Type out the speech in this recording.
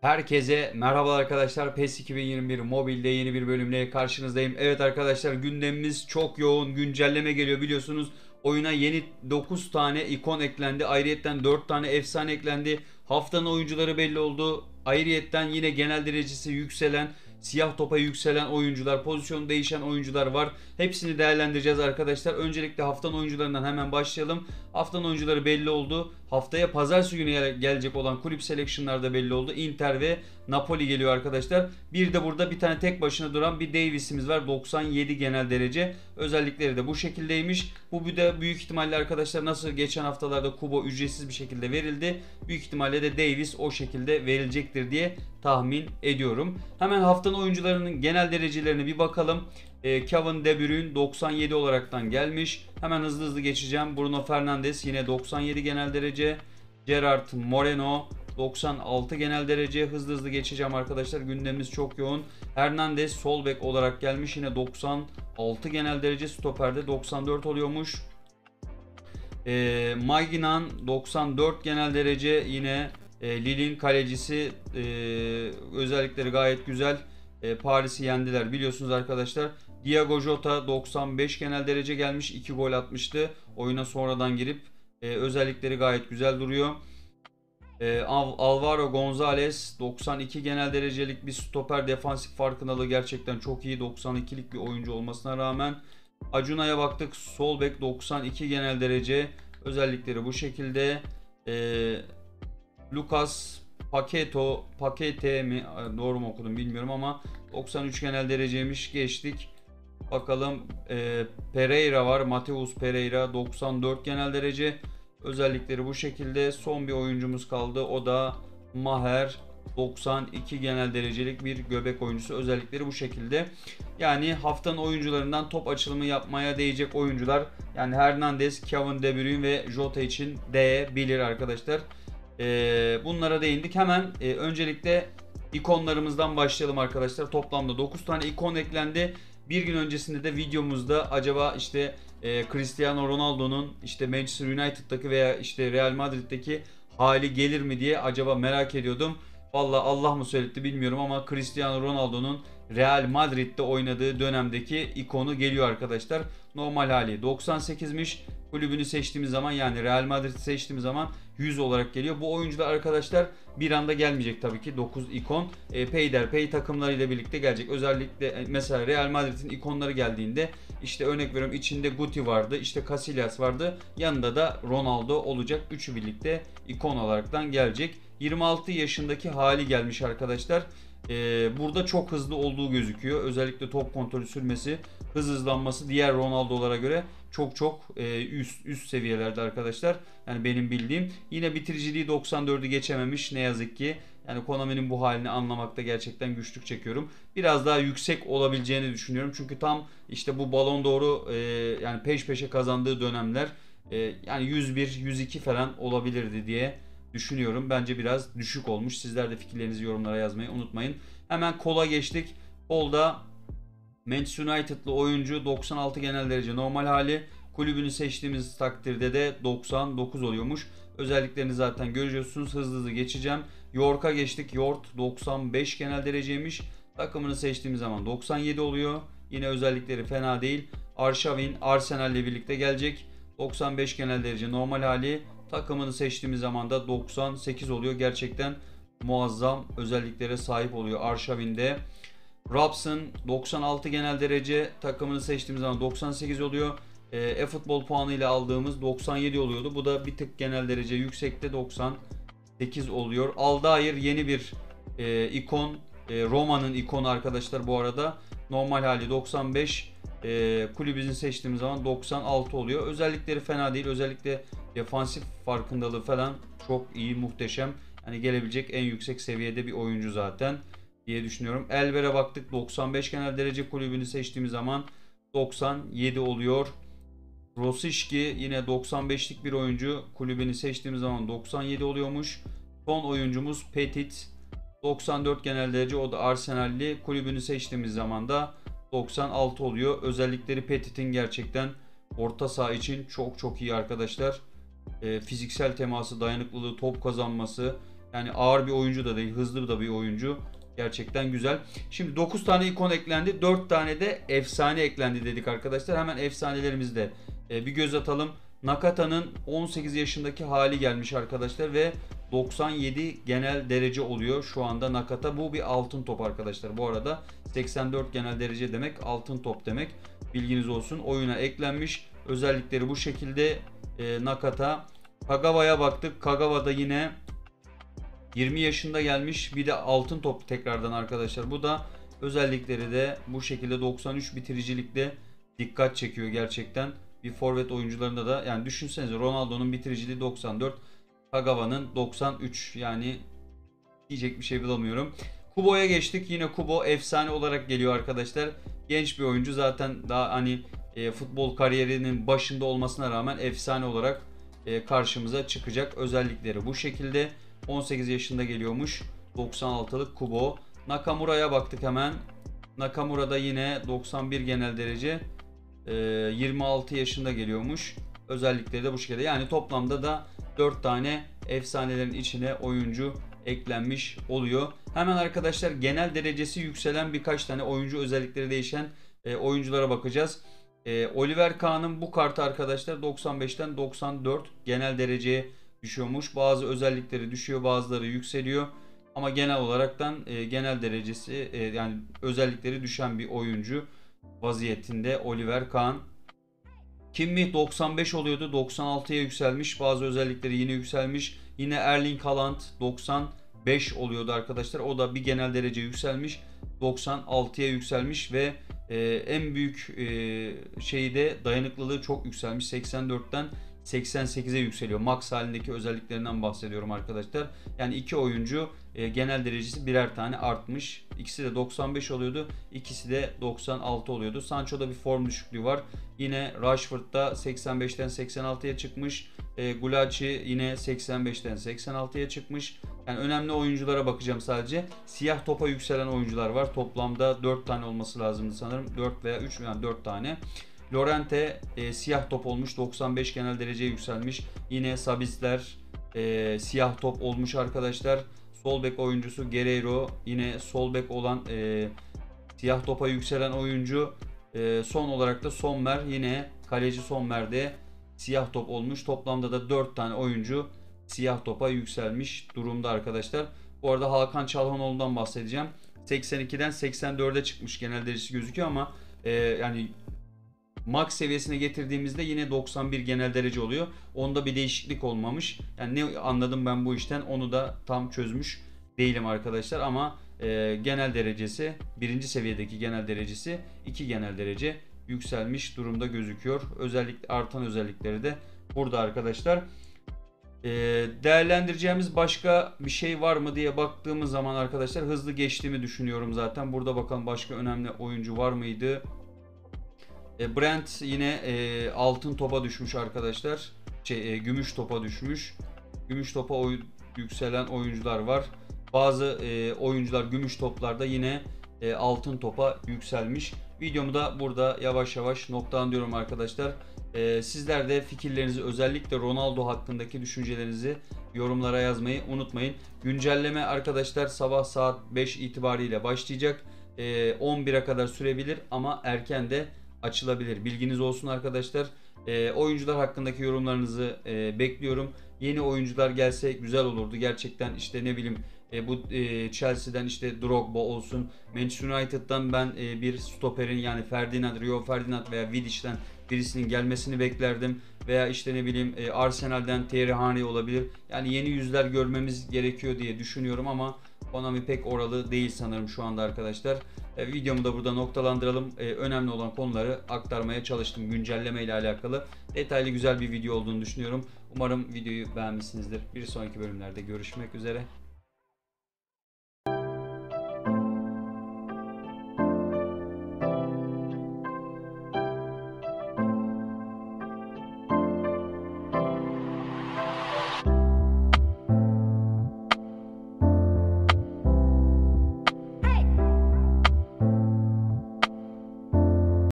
Herkese merhaba arkadaşlar. PES 2021 mobilde yeni bir bölümle karşınızdayım. Evet arkadaşlar gündemimiz çok yoğun. Güncelleme geliyor biliyorsunuz. Oyuna yeni 9 tane ikon eklendi. Ayrıyetten 4 tane efsane eklendi. Haftanın oyuncuları belli oldu. Ayrıyetten yine genel derecesi yükselen, siyah topa yükselen oyuncular, pozisyonu değişen oyuncular var. Hepsini değerlendireceğiz arkadaşlar. Öncelikle haftanın oyuncularından hemen başlayalım. Haftanın oyuncuları belli oldu. Haftaya pazartesi günü gele- gelecek olan kulüp selection'larda belli oldu. Inter ve Napoli geliyor arkadaşlar. Bir de burada bir tane tek başına duran bir Davis'imiz var. 97 genel derece. Özellikleri de bu şekildeymiş. Bu bir de büyük ihtimalle arkadaşlar nasıl geçen haftalarda Kubo ücretsiz bir şekilde verildi. Büyük ihtimalle de Davis o şekilde verilecektir diye tahmin ediyorum. Hemen haftanın oyuncularının genel derecelerine bir bakalım. E, Kevin De Bruyne 97 olaraktan gelmiş. Hemen hızlı hızlı geçeceğim. Bruno Fernandes yine 97 genel derece. Gerard Moreno 96 genel derece. Hızlı hızlı geçeceğim arkadaşlar. Gündemimiz çok yoğun. Hernandez sol bek olarak gelmiş. Yine 96 genel derece. Stoperde 94 oluyormuş. E, Maginan 94 genel derece. Yine e, Lille'in kalecisi e, özellikleri gayet güzel. E, Paris'i yendiler biliyorsunuz arkadaşlar. Diego Jota 95 genel derece gelmiş. 2 gol atmıştı. Oyuna sonradan girip e, özellikleri gayet güzel duruyor. E, Al- Alvaro Gonzalez 92 genel derecelik bir stoper defansif farkındalığı gerçekten çok iyi. 92'lik bir oyuncu olmasına rağmen. Acuna'ya baktık. Sol bek 92 genel derece. Özellikleri bu şekilde. E, Lucas Paqueto, Paquete mi doğru mu okudum bilmiyorum ama 93 genel dereceymiş geçtik. Bakalım e, Pereira var. Mateus Pereira 94 genel derece. Özellikleri bu şekilde. Son bir oyuncumuz kaldı. O da Maher 92 genel derecelik bir göbek oyuncusu. Özellikleri bu şekilde. Yani haftanın oyuncularından top açılımı yapmaya değecek oyuncular. Yani Hernandez, Kevin De Bruyne ve Jota için değebilir arkadaşlar. Ee, bunlara değindik. Hemen e, öncelikle ikonlarımızdan başlayalım arkadaşlar. Toplamda 9 tane ikon eklendi. Bir gün öncesinde de videomuzda acaba işte e, Cristiano Ronaldo'nun işte Manchester United'daki veya işte Real Madrid'deki hali gelir mi diye acaba merak ediyordum. Valla Allah mı söyletti bilmiyorum ama Cristiano Ronaldo'nun Real Madrid'de oynadığı dönemdeki ikonu geliyor arkadaşlar. Normal hali 98'miş. Kulübünü seçtiğimiz zaman yani Real Madrid seçtiğimiz zaman 100 olarak geliyor. Bu oyuncular arkadaşlar bir anda gelmeyecek tabii ki 9 ikon. E, peyderpey takımlarıyla birlikte gelecek. Özellikle e, mesela Real Madrid'in ikonları geldiğinde işte örnek veriyorum içinde Guti vardı, işte Casillas vardı. Yanında da Ronaldo olacak. Üçü birlikte ikon olaraktan gelecek. 26 yaşındaki hali gelmiş arkadaşlar. Ee, burada çok hızlı olduğu gözüküyor. Özellikle top kontrolü sürmesi, hız hızlanması diğer Ronaldo'lara göre çok çok e, üst üst seviyelerde arkadaşlar. Yani benim bildiğim. Yine bitiriciliği 94'ü geçememiş ne yazık ki. Yani Konami'nin bu halini anlamakta gerçekten güçlük çekiyorum. Biraz daha yüksek olabileceğini düşünüyorum. Çünkü tam işte bu balon doğru e, yani peş peşe kazandığı dönemler e, yani 101, 102 falan olabilirdi diye düşünüyorum. Bence biraz düşük olmuş. Sizler de fikirlerinizi yorumlara yazmayı unutmayın. Hemen kola geçtik. Kolda Manchester United'lı oyuncu 96 genel derece normal hali. Kulübünü seçtiğimiz takdirde de 99 oluyormuş. Özelliklerini zaten görüyorsunuz. Hızlı hızlı geçeceğim. York'a geçtik. York 95 genel dereceymiş. Takımını seçtiğimiz zaman 97 oluyor. Yine özellikleri fena değil. Arshavin Arsenal ile birlikte gelecek. 95 genel derece normal hali. Takımını seçtiğimiz zaman da 98 oluyor. Gerçekten muazzam özelliklere sahip oluyor Arshavin'de. Robson 96 genel derece takımını seçtiğimiz zaman 98 oluyor. E, e-futbol puanı ile aldığımız 97 oluyordu. Bu da bir tık genel derece yüksekte 98 oluyor. Aldair yeni bir e, ikon. E, Roma'nın ikonu arkadaşlar bu arada. Normal hali 95. E, kulübümüzü seçtiğimiz zaman 96 oluyor. Özellikleri fena değil. Özellikle defansif farkındalığı falan çok iyi, muhteşem. Hani gelebilecek en yüksek seviyede bir oyuncu zaten diye düşünüyorum. Elver'e baktık 95 genel derece kulübünü seçtiğimiz zaman 97 oluyor. Rosicki yine 95'lik bir oyuncu. Kulübünü seçtiğimiz zaman 97 oluyormuş. Son oyuncumuz Petit. 94 genel derece o da Arsenal'li. Kulübünü seçtiğimiz zaman da 96 oluyor. Özellikleri Petit'in gerçekten orta saha için çok çok iyi arkadaşlar. E, fiziksel teması, dayanıklılığı, top kazanması Yani ağır bir oyuncu da değil, hızlı da bir oyuncu. Gerçekten güzel. Şimdi 9 tane ikon eklendi. 4 tane de efsane eklendi dedik arkadaşlar. Hemen efsanelerimizde e, bir göz atalım. Nakata'nın 18 yaşındaki hali gelmiş arkadaşlar ve 97 genel derece oluyor şu anda Nakata. Bu bir altın top arkadaşlar. Bu arada 84 genel derece demek altın top demek. Bilginiz olsun. Oyuna eklenmiş. Özellikleri bu şekilde e, Nakata. Kagawa'ya baktık. Kagawa'da yine 20 yaşında gelmiş. Bir de altın top tekrardan arkadaşlar. Bu da özellikleri de bu şekilde 93 bitiricilikte dikkat çekiyor gerçekten. Bir forvet oyuncularında da yani düşünsenize Ronaldo'nun bitiriciliği 94. Kagawa'nın 93 yani diyecek bir şey bulamıyorum. Kubo'ya geçtik. Yine Kubo efsane olarak geliyor arkadaşlar. Genç bir oyuncu zaten daha hani e, futbol kariyerinin başında olmasına rağmen efsane olarak e, karşımıza çıkacak. Özellikleri bu şekilde. 18 yaşında geliyormuş. 96'lık Kubo. Nakamura'ya baktık hemen. Nakamura'da yine 91 genel derece. E, 26 yaşında geliyormuş. Özellikleri de bu şekilde. Yani toplamda da 4 tane efsanelerin içine oyuncu eklenmiş oluyor. Hemen arkadaşlar genel derecesi yükselen birkaç tane oyuncu özellikleri değişen e, oyunculara bakacağız. E, Oliver Kahn'ın bu kartı arkadaşlar 95'ten 94 genel dereceye düşüyormuş. Bazı özellikleri düşüyor, bazıları yükseliyor. Ama genel olaraktan e, genel derecesi e, yani özellikleri düşen bir oyuncu vaziyetinde Oliver Kahn. Kimmich 95 oluyordu. 96'ya yükselmiş. Bazı özellikleri yine yükselmiş. Yine Erling Haaland 95 oluyordu arkadaşlar. O da bir genel derece yükselmiş. 96'ya yükselmiş ve e, en büyük e, şeyi de dayanıklılığı çok yükselmiş. 84'ten 88'e yükseliyor. Max halindeki özelliklerinden bahsediyorum arkadaşlar. Yani iki oyuncu e, genel derecesi birer tane artmış. İkisi de 95 oluyordu. İkisi de 96 oluyordu. Sancho'da bir form düşüklüğü var. Yine Rashford'da 85'ten 86'ya çıkmış. E, Gulaci yine 85'ten 86'ya çıkmış. Yani önemli oyunculara bakacağım sadece. Siyah topa yükselen oyuncular var. Toplamda 4 tane olması lazımdı sanırım. 4 veya 3 yani 4 tane. Lorente e, siyah top olmuş 95 genel dereceye yükselmiş. Yine Sabisler e, siyah top olmuş arkadaşlar. Sol bek oyuncusu Guerreiro yine sol bek olan e, siyah topa yükselen oyuncu. E, son olarak da Sommer yine kaleci Sommer'de siyah top olmuş. Toplamda da 4 tane oyuncu siyah topa yükselmiş durumda arkadaşlar. Bu arada Hakan Çalhanoğlu'ndan bahsedeceğim. 82'den 84'e çıkmış genel derecesi gözüküyor ama e, yani max seviyesine getirdiğimizde yine 91 genel derece oluyor. Onda bir değişiklik olmamış. Yani ne anladım ben bu işten onu da tam çözmüş değilim arkadaşlar ama e, genel derecesi birinci seviyedeki genel derecesi 2 genel derece yükselmiş durumda gözüküyor. Özellik artan özellikleri de burada arkadaşlar. E, değerlendireceğimiz başka bir şey var mı diye baktığımız zaman arkadaşlar hızlı geçtiğimi düşünüyorum zaten. Burada bakalım başka önemli oyuncu var mıydı? E, Brent yine e, altın topa düşmüş arkadaşlar. Şey, e, gümüş topa düşmüş. Gümüş topa oy, yükselen oyuncular var. Bazı e, oyuncular gümüş toplarda yine e, altın topa yükselmiş. Videomu da burada yavaş yavaş noktalanıyorum arkadaşlar. E, sizler de fikirlerinizi özellikle Ronaldo hakkındaki düşüncelerinizi yorumlara yazmayı unutmayın. Güncelleme arkadaşlar sabah saat 5 itibariyle başlayacak. E, 11'e kadar sürebilir ama erken de açılabilir. Bilginiz olsun arkadaşlar. E, oyuncular hakkındaki yorumlarınızı e, bekliyorum. Yeni oyuncular gelse güzel olurdu. Gerçekten işte ne bileyim e, bu e, Chelsea'den işte Drogba olsun. Manchester United'dan ben e, bir stoperin yani Ferdinand, Rio Ferdinand veya Vidic'ten birisinin gelmesini beklerdim. Veya işte ne bileyim e, Arsenal'den Thierry Henry olabilir. Yani yeni yüzler görmemiz gerekiyor diye düşünüyorum ama Konami pek oralı değil sanırım şu anda arkadaşlar. E, videomu da burada noktalandıralım. E, önemli olan konuları aktarmaya çalıştım güncelleme ile alakalı. Detaylı güzel bir video olduğunu düşünüyorum. Umarım videoyu beğenmişsinizdir. Bir sonraki bölümlerde görüşmek üzere.